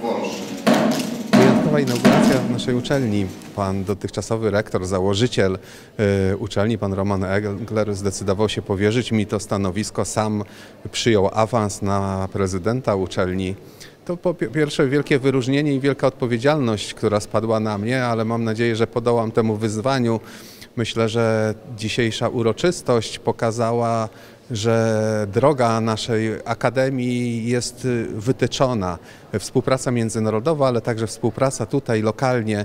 włączy. Wyjątkowa inauguracja w naszej uczelni. Pan dotychczasowy rektor, założyciel y, uczelni, pan Roman Egler, zdecydował się powierzyć mi to stanowisko. Sam przyjął awans na prezydenta uczelni. To po pi- pierwsze wielkie wyróżnienie i wielka odpowiedzialność, która spadła na mnie, ale mam nadzieję, że podołam temu wyzwaniu. Myślę, że dzisiejsza uroczystość pokazała, że droga naszej akademii jest y, wytyczona. Współpraca międzynarodowa, ale także współpraca tutaj lokalnie y,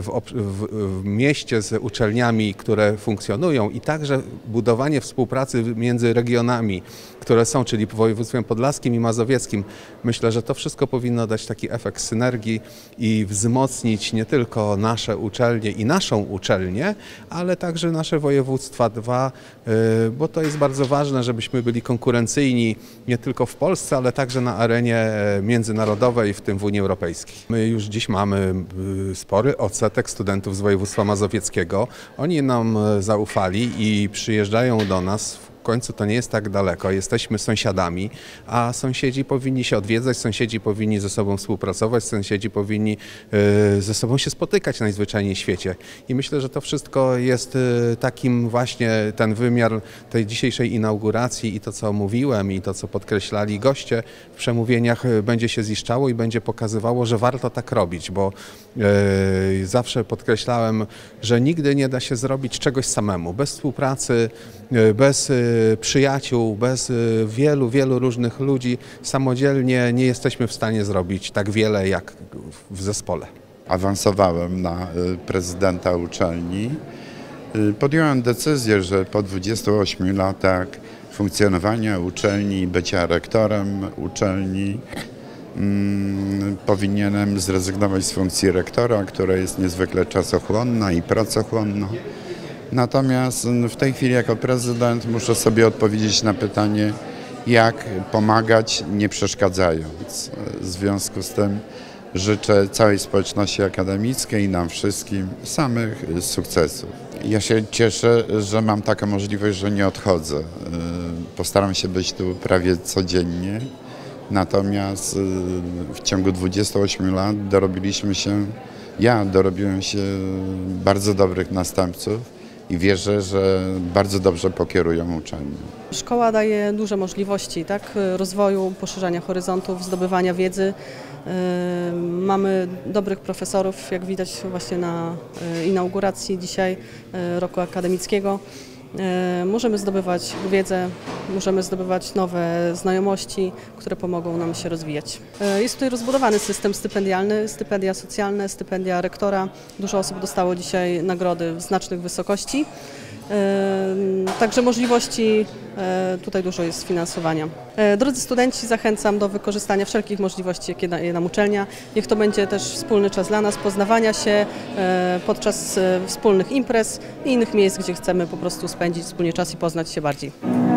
w, w, w mieście z uczelniami, które funkcjonują i także budowanie współpracy między regionami, które są, czyli województwem podlaskim i mazowieckim. Myślę, że to wszystko powinno dać taki efekt synergii i wzmocnić nie tylko nasze uczelnie i naszą uczelnię, ale także nasze województwa dwa, y, bo to jest bardzo ważne, żebyśmy byli konkurencyjni nie tylko w Polsce, ale także na arenie e, międzynarodowej, w tym w Unii Europejskiej. My już dziś mamy y, spory odsetek studentów z województwa mazowieckiego. Oni nam e, zaufali i przyjeżdżają do nas w końcu to nie jest tak daleko, jesteśmy sąsiadami, a sąsiedzi powinni się odwiedzać, sąsiedzi powinni ze sobą współpracować, sąsiedzi powinni e, ze sobą się spotykać najzwyczajniej w świecie. I myślę, że to wszystko jest e, takim właśnie ten wymiar tej dzisiejszej inauguracji i to, co mówiłem i to, co podkreślali goście w przemówieniach, e, będzie się ziszczało i będzie pokazywało, że warto tak robić, bo zawsze podkreślałem, że nigdy nie da się zrobić czegoś samemu, bez współpracy, bez przyjaciół, bez e, wielu, wielu różnych ludzi samodzielnie nie jesteśmy w stanie zrobić tak wiele jak w zespole. Awansowałem na y, prezydenta uczelni. Y, Podjąłem decyzję, że po 28 latach funkcjonowania uczelni, bycia rektorem uczelni, mm, powinienem zrezygnować z funkcji rektora, która jest niezwykle czasochłonna i pracochłonna. Natomiast w tej chwili jako prezydent muszę sobie odpowiedzieć na pytanie, jak pomagać nie przeszkadzając. W związku z tym życzę całej społeczności akademickiej i nam wszystkim samych sukcesów. Ja się cieszę, że mam taką możliwość, że nie odchodzę. Y, Postaram się być tu prawie codziennie. Natomiast y, w ciągu 28 lat dorobiliśmy się, ja dorobiłem się bardzo dobrych następców i wierzę, że bardzo dobrze pokierują uczelnią. Szkoła daje duże możliwości tak, rozwoju, poszerzania horyzontów, zdobywania wiedzy. Yy, Mamy dobrych profesorów, jak widać właśnie na yy, inauguracji dzisiaj yy, roku akademickiego. Yy, Możemy zdobywać wiedzę, możemy zdobywać nowe znajomości, które pomogą nam się rozwijać. Yy, Jest tutaj rozbudowany system stypendialny, stypendia socjalne, stypendia rektora. Dużo osób dostało dzisiaj nagrody w znacznych wysokości. Także możliwości, e, tutaj dużo jest finansowania. E, Drodzy studenci, zachęcam do wykorzystania wszelkich możliwości, jakie daje nam uczelnia. Niech to będzie też wspólny czas dla nas, poznawania się e, podczas wspólnych imprez i innych miejsc, gdzie chcemy po prostu spędzić wspólnie czas i poznać się bardziej.